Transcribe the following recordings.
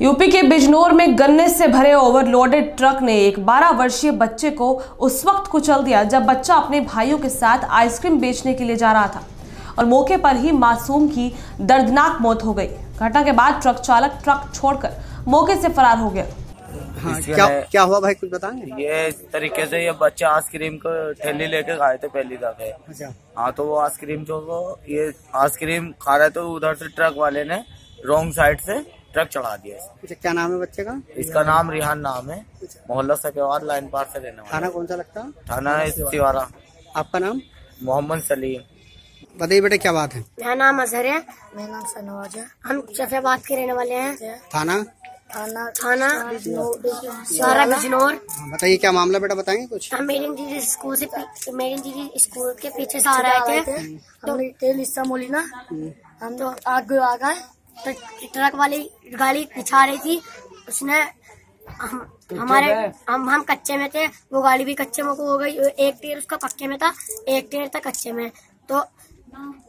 UP के बिजनौर में गन्ने से भरे ओवरलोडेड ट्रक ने एक 12 वर्षीय बच्चे को उस वक्त कुचल दिया जब बच्चा अपने भाइयों के साथ आइसक्रीम बेचने के लिए जा रहा था और मौके पर ही मासूम की दर्दनाक मौत हो गई। घटना के बाद ट्रक चालक ट्रक छोड़कर मौके से फरार हो गया। हाँ क्या क्या हुआ भाई कुछ बताएँगे? ये इस तरीके से ये बच्चे आइसक्रीम को ठेली लेके खाए थे पहली दफे। अच्छा। हाँ तो वो आइसक्रीम जो वो ये आइसक्रीम खा रहे तो उधर से ट्रक वाले ने रॉन्ग साइड से। ट्रक चढ़ा दिया। अच्छा क्या नाम है बच्चे का? इसका नाम रिहान नाम है। मोहल्ला सकेवाद लाइन पार से रहने वाला। थाना कौन सा लगता? है थाना है सिवारा आपका नाम? मोहम्मद सलीम। बताइए बेटे क्या बात है? मेरा नाम अजहर है। मेरा नाम सनवाज है। हम सफेबाद के रहने वाले हैं। थाना? थाना थाना सारा बिजनौर। हाँ, बताइए क्या मामला बेटा बताएँगे कुछ? हम मेरी जी स्कूल से मेरी जी स्कूल के पीछे से आ रहे थे। तो तेल हिस्सा मोली ना। हम तो आगे आ गए तो ट्रक वाली गाड़ी पिछा रही थी। उसने हम हमारे हम हम कच्चे में थे वो गाड़ी भी कच्चे में को हो गई। एक टेर उसका पक्के में था एक टेर था कच्चे में। तो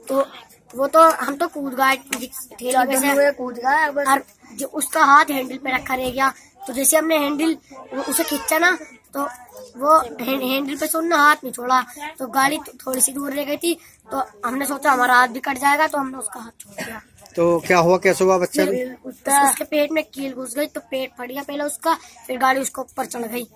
तो वो तो हम तो कूद गए ठेले पे से कूद गए और जो उसका हाथ हैंडल पे रखा रह गया। तो जैसे हमने हैंडल उसे खींचा ना तो वो हैंडल पे से उन्होंने हाथ नहीं छोड़ा। तो गाड़ी तो थोड़ी सी दूर रह गई थी तो हमने सोचा हमारा हाथ भी कट जाएगा तो हमने उसका हाथ छोड़ दिया। तो क्या हुआ? कैसे हुआ बच्चा? उसके पेट में कील घुस गई तो पेट फट गया। पहले उसका, फिर गाड़ी उसको ऊपर चढ़ गई।